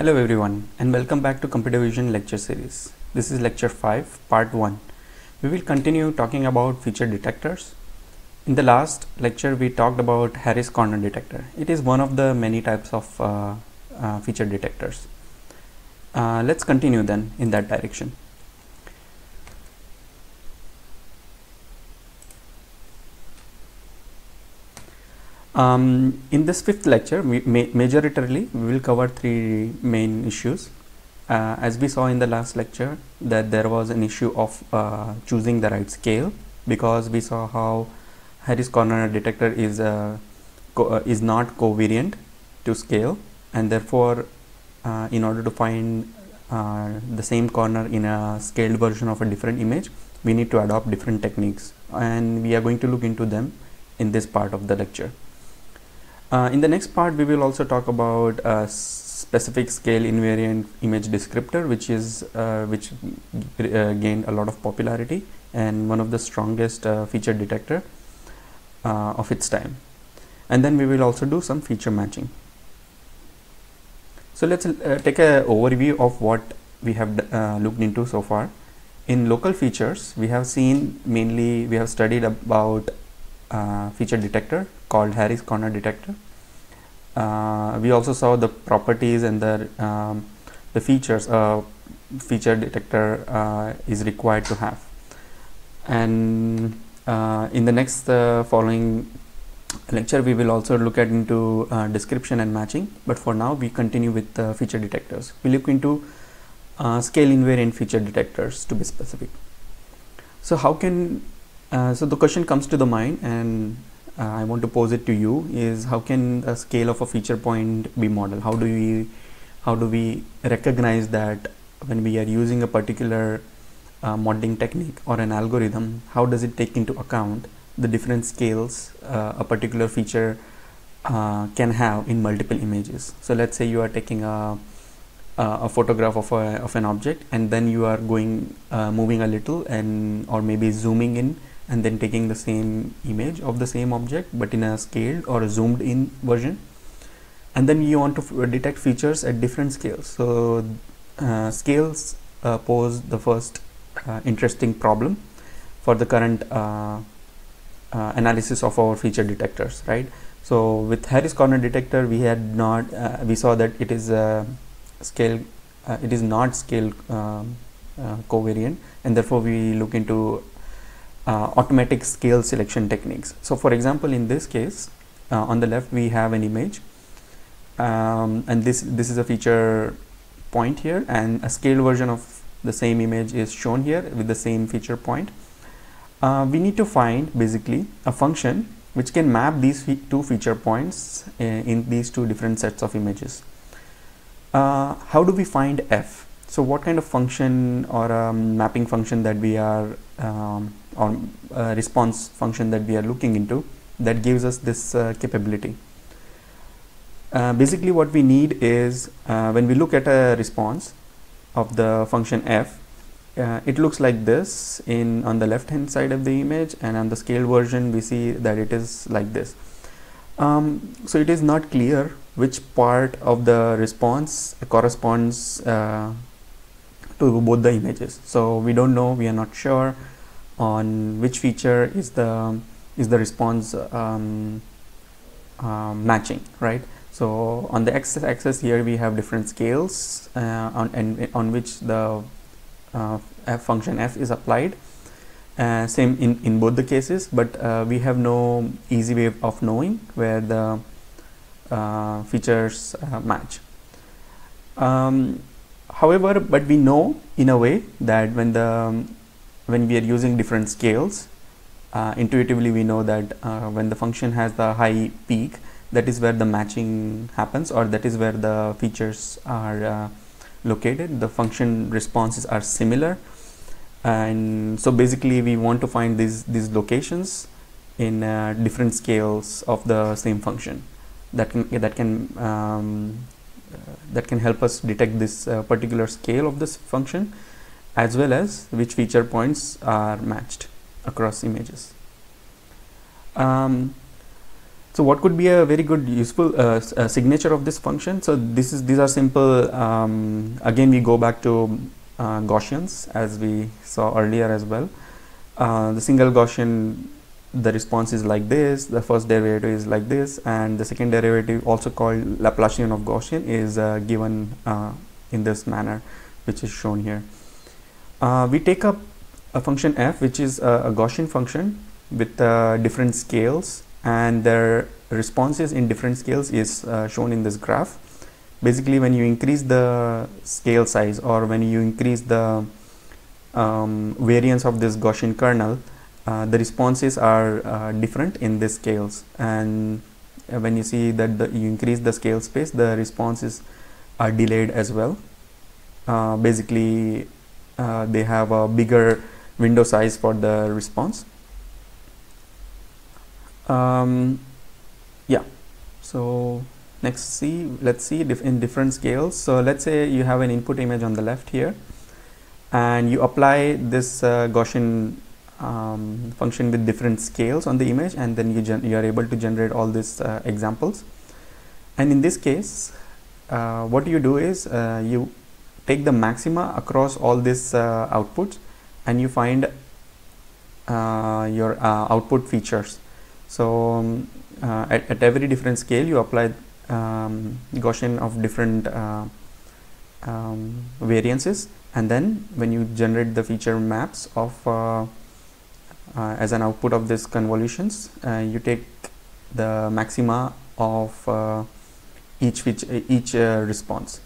Hello everyone and welcome back to Computer Vision lecture series. This is lecture 5 part 1. We will continue talking about feature detectors. In the last lecture we talked about Harris corner detector. It is one of the many types of uh, uh, feature detectors. Uh, let's continue then in that direction. Um, in this fifth lecture, we ma majoritarily we will cover three main issues. Uh, as we saw in the last lecture, that there was an issue of uh, choosing the right scale because we saw how Harris corner detector is uh, uh is not covariant to scale, and therefore, uh, in order to find uh, the same corner in a scaled version of a different image, we need to adopt different techniques, and we are going to look into them in this part of the lecture. Uh, in the next part, we will also talk about a specific scale invariant image descriptor, which is uh, which uh, gained a lot of popularity and one of the strongest uh, feature detector uh, of its time. And then we will also do some feature matching. So let's take a overview of what we have looked into so far. In local features, we have seen mainly we have studied about feature detector called Harris corner detector. Uh, we also saw the properties and the um, the features a feature detector uh, is required to have. And uh, in the next uh, following lecture, we will also look at into uh, description and matching. But for now, we continue with the feature detectors. We look into scale invariant feature detectors to be specific. So how can uh, so the question comes to the mind and uh, I want to pose it to you is how can the scale of a feature point be modeled? How do we how do we recognize that when we are using a particular uh, modeling technique or an algorithm, how does it take into account the different scales uh, a particular feature uh, can have in multiple images? So let's say you are taking a a photograph of, a, of an object and then you are going moving a little and or maybe zooming in and then taking the same image of the same object but in a scaled or a zoomed in version. And then you want to detect features at different scales. So uh, scales uh, pose the first uh, interesting problem for the current uh, uh, analysis of our feature detectors right? So with Harris corner detector we had not uh, we saw that it is scale it is not scale um, covariant and therefore we look into uh, automatic scale selection techniques. So for example, in this case, uh, on the left we have an image um, and this, this is a feature point here and a scale version of the same image is shown here with the same feature point. Uh, we need to find basically a function which can map these fe two feature points uh, in these two different sets of images. Uh, how do we find f? So what kind of function or um, mapping function that we are um, or uh, response function that we are looking into that gives us this uh, capability. Uh, basically what we need is uh, when we look at a response of the function f uh, it looks like this in on the left hand side of the image and on the scale version we see that it is like this. Um, so it is not clear which part of the response corresponds uh, to both the images. So we don't know we are not sure on which feature is the is the response um, um, matching right? So on the x axis here we have different scales uh, on and on which the uh, f function f is applied. Uh, same in in both the cases but uh, we have no easy way of knowing where the uh, features uh, match. Um, however but we know in a way that when the when we are using different scales uh, intuitively we know that uh, when the function has the high peak that is where the matching happens or that is where the features are uh, located. The function responses are similar. And so basically we want to find these these locations in uh, different scales of the same function that can that can um, that can help us detect this uh, particular scale of this function as well as which feature points are matched across images. Um, so what could be a very good useful uh, uh, signature of this function? So this is these are simple um, again we go back to uh, Gaussians as we saw earlier as well. Uh, the single Gaussian the response is like this the first derivative is like this and the second derivative also called Laplacian of Gaussian is uh, given uh, in this manner which is shown here we take up a function f which is a, a Gaussian function with different scales and their responses in different scales is uh, shown in this graph. Basically when you increase the scale size or when you increase the um, variance of this Gaussian kernel uh, the responses are uh, different in these scales. And when you see that the, you increase the scale space the responses are delayed as well. Uh, basically uh, they have a bigger window size for the response. Um, yeah. So next see let's see dif in different scales. So let's say you have an input image on the left here and you apply this uh, Gaussian um, function with different scales on the image and then you, you are able to generate all these uh, examples. And in this case uh, what you do is uh, you take the maxima across all these uh, outputs and you find uh, your output features. So um, uh, at, at, every different scale you apply um, Gaussian of different uh, um, variances. And then when you generate the feature maps of uh, uh as an output of this convolutions uh, you take the maxima of uh, each feature, each response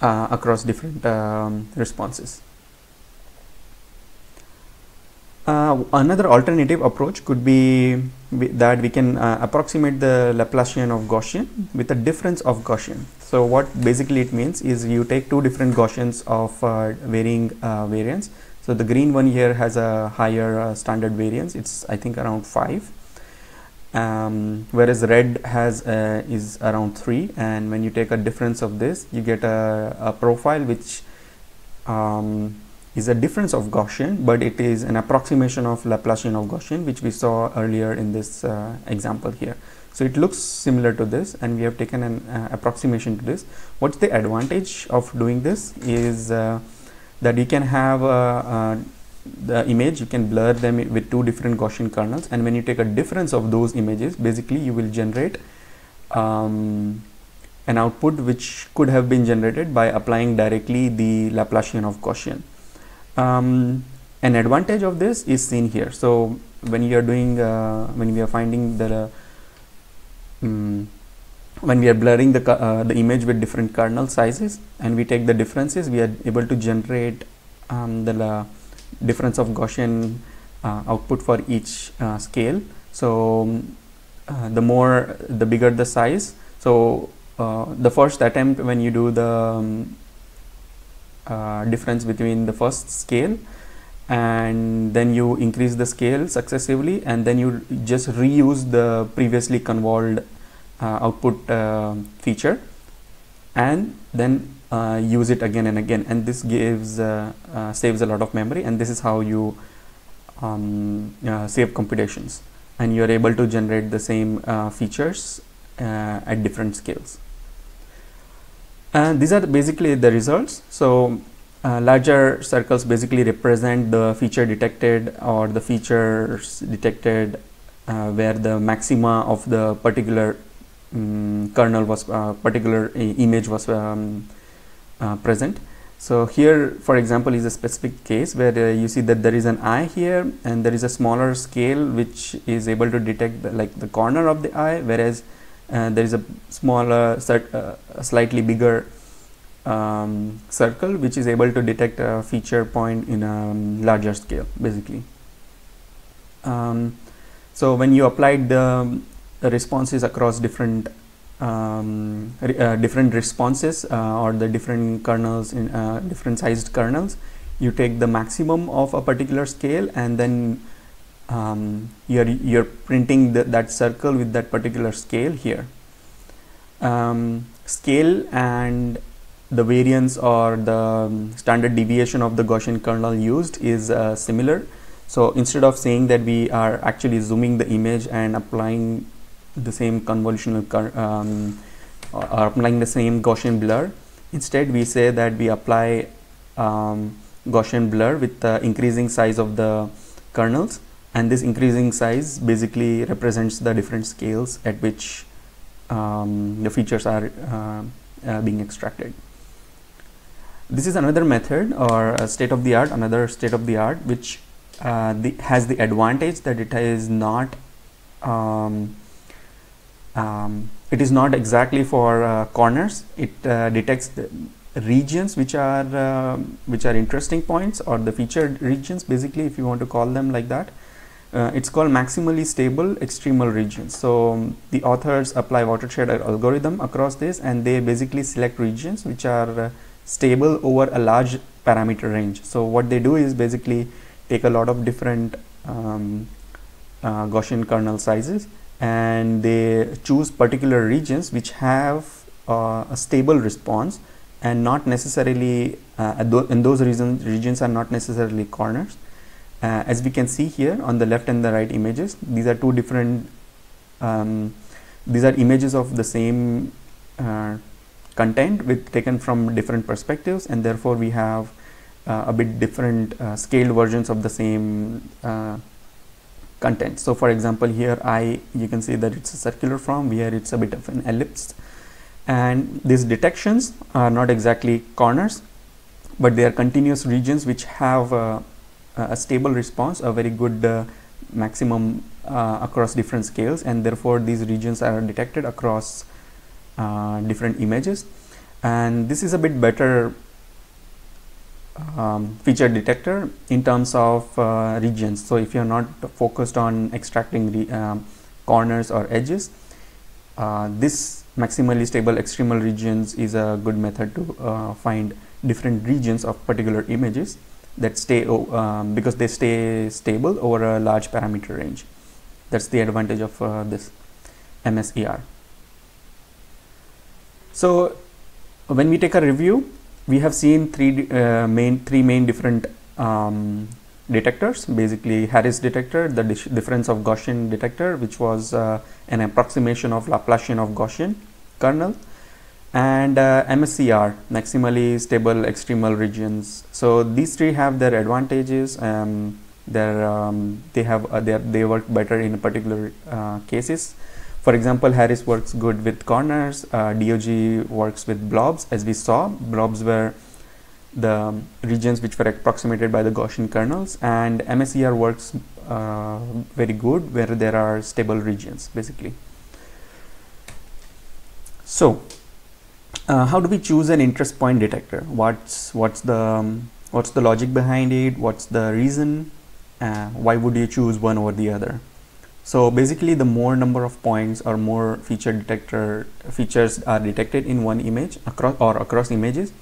across different um, responses uh, another alternative approach could be that we can uh, approximate the Laplacian of Gaussian with a difference of Gaussian. So what basically it means is you take two different Gaussians of uh, varying uh, variance. So the green one here has a higher uh, standard variance. It's I think around five, um, whereas red has uh, is around three. And when you take a difference of this, you get a, a profile which um, is a difference of Gaussian, but it is an approximation of Laplacian of Gaussian, which we saw earlier in this uh, example here. So it looks similar to this and we have taken an uh, approximation to this. What's the advantage of doing this is uh, that you can have uh, uh, the image, you can blur them with two different Gaussian kernels. And when you take a difference of those images, basically you will generate um, an output which could have been generated by applying directly the Laplacian of Gaussian. Um, an advantage of this is seen here. So when you are doing uh, when we are finding the um, when we are blurring the uh, the image with different kernel sizes and we take the differences we are able to generate um, the uh, difference of Gaussian uh, output for each uh, scale. So um, uh, the more the bigger the size. So the first attempt when you do the um, uh, difference between the first scale and then you increase the scale successively and then you just reuse the previously convolved uh, output uh, feature. And then uh, use it again and again. And this gives uh, uh, saves a lot of memory. And this is how you um, save computations. And you are able to generate the same features at different scales. And these are basically the results. So uh, larger circles basically represent the feature detected or the features detected uh, where the maxima of the particular um, kernel was uh, particular image was um, uh, present so here for example is a specific case where uh, you see that there is an eye here and there is a smaller scale which is able to detect the, like the corner of the eye whereas uh, there is a smaller, uh, slightly bigger um, circle which is able to detect a feature point in a um, larger scale basically. Um, so when you applied the, the responses across different um, uh, different responses uh, or the different kernels in uh, different sized kernels. You take the maximum of a particular scale and then um, you're you're printing the, that circle with that particular scale here. Um, scale and the variance or the standard deviation of the Gaussian kernel used is uh, similar. So instead of saying that we are actually zooming the image and applying the same convolutional um, or applying the same Gaussian blur. Instead, we say that we apply um, Gaussian blur with the increasing size of the kernels and this increasing size basically represents the different scales at which um, the features are uh, uh, being extracted. This is another method or state of the art, another state of the art which uh, the, has the advantage that it is not um, um, it is not exactly for uh, corners. It uh, detects regions which are uh, which are interesting points or the featured regions basically if you want to call them like that. Uh, it's called maximally stable extremal regions. So um, the authors apply watershed algorithm across this and they basically select regions which are uh, stable over a large parameter range. So what they do is basically take a lot of different um, uh, Gaussian kernel sizes and they choose particular regions which have uh, a stable response and not necessarily uh, in those regions regions are not necessarily corners. Uh, as we can see here on the left and the right images these are two different um, these are images of the same uh, content with taken from different perspectives and therefore we have uh, a bit different uh, scaled versions of the same content. So for example, here I, you can see that it's a circular form, here it's a bit of an ellipse. And these detections are not exactly corners, but they are continuous regions which have a, a stable response, a very good uh, maximum uh, across different scales and therefore these regions are detected across uh, different images and this is a bit better um, feature detector in terms of uh, regions. So if you're not focused on extracting um, corners or edges, uh, this maximally stable extremal regions is a good method to uh, find different regions of particular images that stay um, because they stay stable over a large parameter range. That's the advantage of uh, this MSER. So when we take a review, we have seen three uh, main three main different um, detectors. Basically Harris detector the difference of Gaussian detector which was uh, an approximation of Laplacian of Gaussian kernel and uh, MSER maximally stable extremal regions. So these three have their advantages um, um, they have uh, they work better in particular uh, cases for example, Harris works good with corners, uh, DOG works with blobs as we saw. Blobs were the regions which were approximated by the Gaussian kernels and MSER works uh, very good where there are stable regions basically. So, uh, how do we choose an interest point detector? What's what's the um, what's the logic behind it? What's the reason? Uh, why would you choose one over the other? So basically the more number of points or more feature detector features are detected in one image across or across images,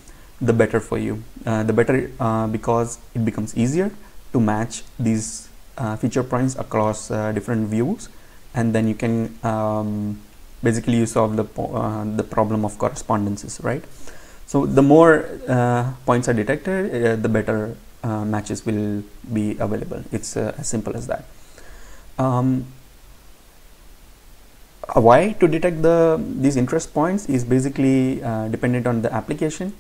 the better for you. Uh, the better uh, because it becomes easier to match these uh, feature points across uh, different views and then you can um, basically you solve the, uh, the problem of correspondences, right? So the more uh, points are detected, the better matches will be available. It's as simple as that. Um, uh, why to detect the these interest points is basically uh, dependent on the application.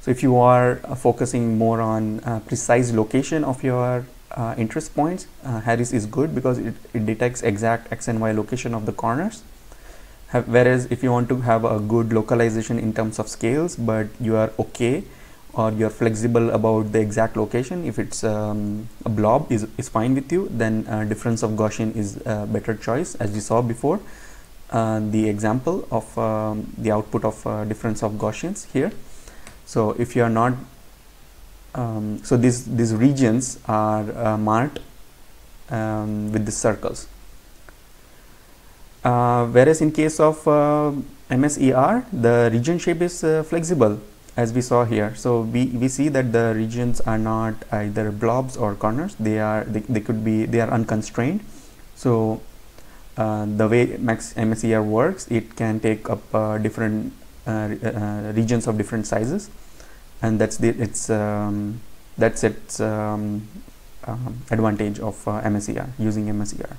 So if you are uh, focusing more on uh, precise location of your uh, interest points uh, Harris is good because it, it detects exact x and y location of the corners. Have, whereas if you want to have a good localization in terms of scales but you are okay or you're flexible about the exact location if it's um, a blob is, is fine with you then difference of Gaussian is a better choice as we saw before uh, the example of um, the output of uh, difference of Gaussians here. So if you are not, um, so these these regions are uh, marked um, with the circles. Uh, whereas in case of uh, MSER, the region shape is flexible as we saw here. So we, we see that the regions are not either blobs or corners. They are they, they could be they are unconstrained. So uh, the way Max MSER works, it can take up uh, different uh, uh, regions of different sizes, and that's the it's um, that's its um, um, advantage of MSER using MSER.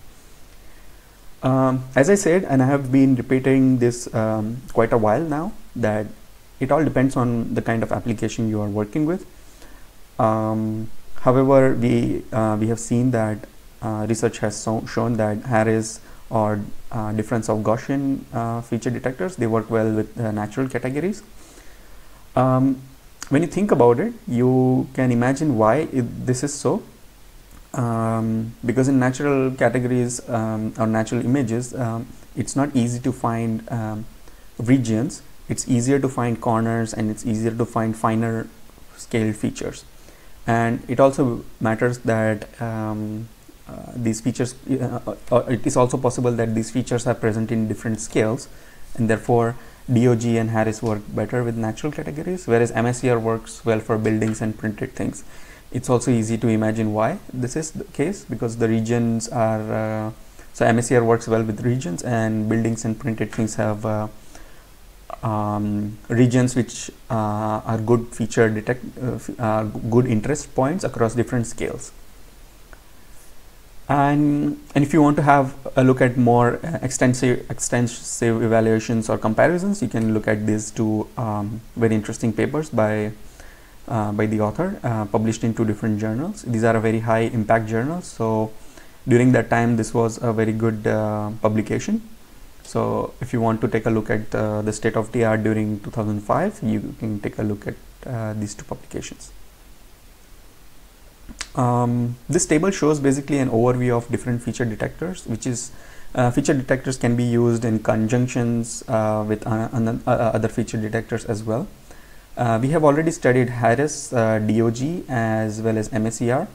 Um, as I said, and I have been repeating this um, quite a while now, that it all depends on the kind of application you are working with. Um, however, we uh, we have seen that uh, research has so shown that Harris or uh, difference of Gaussian uh, feature detectors they work well with natural categories. Um, when you think about it, you can imagine why it, this is so. Um, because in natural categories um, or natural images, um, it's not easy to find um, regions. It's easier to find corners and it's easier to find finer scale features. And it also matters that um, uh, these features, uh, uh, it is also possible that these features are present in different scales and therefore DOG and Harris work better with natural categories, whereas MSER works well for buildings and printed things. It's also easy to imagine why this is the case because the regions are, uh, so MSER works well with regions and buildings and printed things have uh, um, regions which uh, are good feature detect, uh, good interest points across different scales. And and if you want to have a look at more uh, extensive extensive evaluations or comparisons you can look at these two um, very interesting papers by uh, by the author uh, published in two different journals. These are very high impact journals so during that time this was a very good uh, publication so if you want to take a look at uh, the state of the art during 2005 you can take a look at uh, these two publications um, this table shows basically an overview of different feature detectors, which is uh, feature detectors can be used in conjunctions uh, with uh, other feature detectors as well. Uh, we have already studied Harris DOG as well as MSER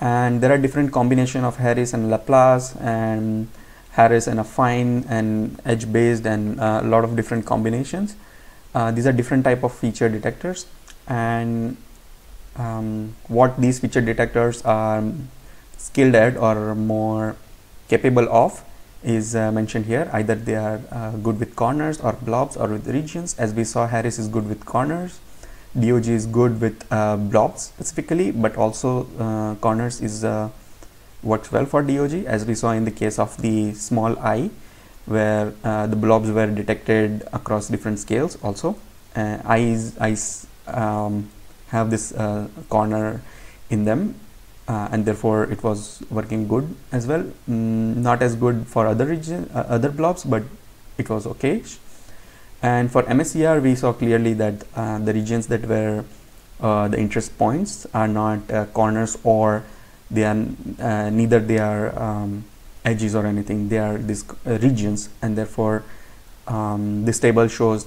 and there are different combination of Harris and Laplace and Harris and affine and edge based and a lot of different combinations. these are different type of feature detectors. And um, what these feature detectors are skilled at or more capable of is uh, mentioned here. Either they are uh, good with corners or blobs or with regions. As we saw Harris is good with corners. DOG is good with uh, blobs specifically but also uh, corners is uh, works well for DOG as we saw in the case of the small eye where uh, the blobs were detected across different scales also. Uh, eyes eyes um, have this uh, corner in them uh, and therefore it was working good as well. Mm, not as good for other region uh, other blobs but it was okay and for MSER we saw clearly that uh, the regions that were the interest points are not corners or they are neither they are um, edges or anything. They are these regions and therefore um, this table shows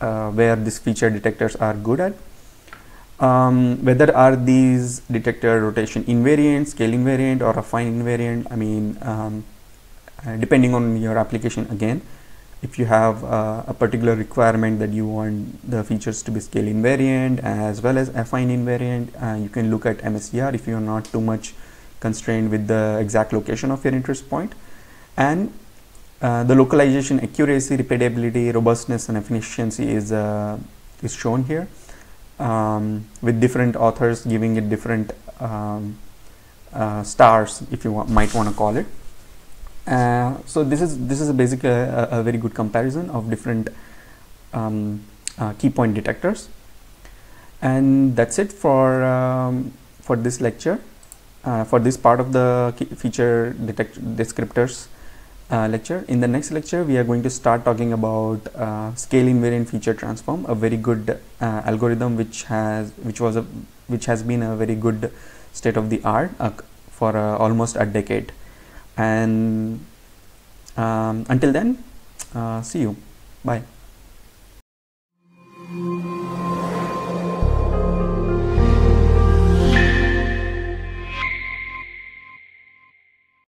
where these feature detectors are good at. Um, whether are these detector rotation invariant, scale invariant or affine invariant, I mean um, uh, depending on your application again if you have uh, a particular requirement that you want the features to be scale invariant as well as affine invariant uh, you can look at MSER if you are not too much constrained with the exact location of your interest point. And uh, the localization accuracy repeatability robustness and efficiency is uh, is shown here um, with different authors giving it different um, uh, stars if you might want to call it uh, so this is this is basically a, a, very good comparison of different um, uh, key point detectors and that's it for um, for this lecture uh, for this part of the feature detect descriptors uh, lecture. In the next lecture, we are going to start talking about uh, scale invariant feature transform, a very good uh, algorithm which has which was a which has been a very good state of the art uh, for uh, almost a decade. And um, until then, uh, see you. Bye.